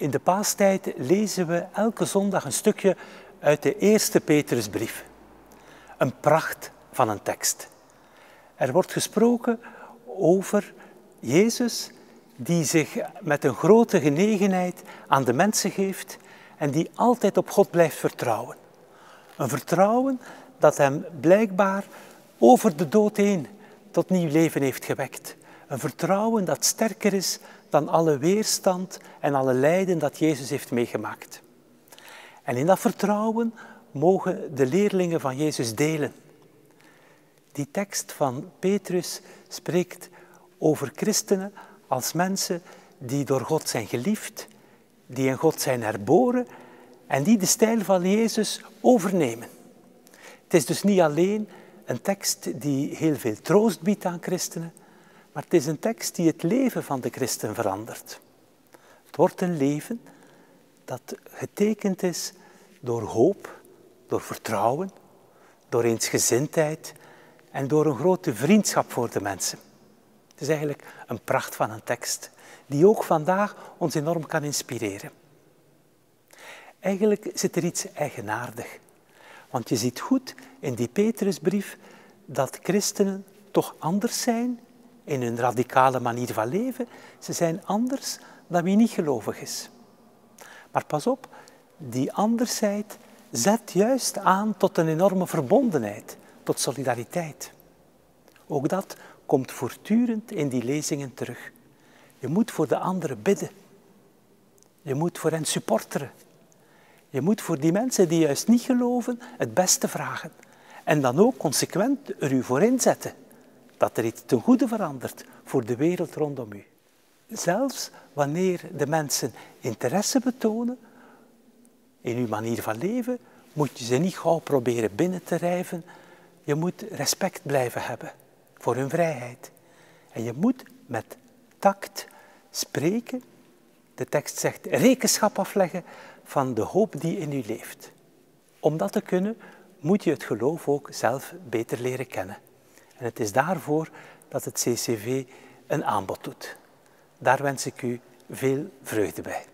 In de paastijd lezen we elke zondag een stukje uit de eerste Petrusbrief. Een pracht van een tekst. Er wordt gesproken over Jezus die zich met een grote genegenheid aan de mensen geeft en die altijd op God blijft vertrouwen. Een vertrouwen dat hem blijkbaar over de dood heen tot nieuw leven heeft gewekt. Een vertrouwen dat sterker is dan alle weerstand en alle lijden dat Jezus heeft meegemaakt. En in dat vertrouwen mogen de leerlingen van Jezus delen. Die tekst van Petrus spreekt over christenen als mensen die door God zijn geliefd, die in God zijn herboren en die de stijl van Jezus overnemen. Het is dus niet alleen een tekst die heel veel troost biedt aan christenen, maar het is een tekst die het leven van de christen verandert. Het wordt een leven dat getekend is door hoop, door vertrouwen, door eensgezindheid en door een grote vriendschap voor de mensen. Het is eigenlijk een pracht van een tekst die ook vandaag ons enorm kan inspireren. Eigenlijk zit er iets eigenaardig. Want je ziet goed in die Petrusbrief dat christenen toch anders zijn in hun radicale manier van leven. Ze zijn anders dan wie niet gelovig is. Maar pas op, die andersheid zet juist aan tot een enorme verbondenheid, tot solidariteit. Ook dat komt voortdurend in die lezingen terug. Je moet voor de anderen bidden. Je moet voor hen supporteren. Je moet voor die mensen die juist niet geloven het beste vragen. En dan ook consequent er u voor inzetten dat er iets ten goede verandert voor de wereld rondom u. Zelfs wanneer de mensen interesse betonen in uw manier van leven, moet je ze niet gauw proberen binnen te rijven. Je moet respect blijven hebben voor hun vrijheid. En je moet met tact spreken. De tekst zegt rekenschap afleggen van de hoop die in u leeft. Om dat te kunnen, moet je het geloof ook zelf beter leren kennen. En het is daarvoor dat het CCV een aanbod doet. Daar wens ik u veel vreugde bij.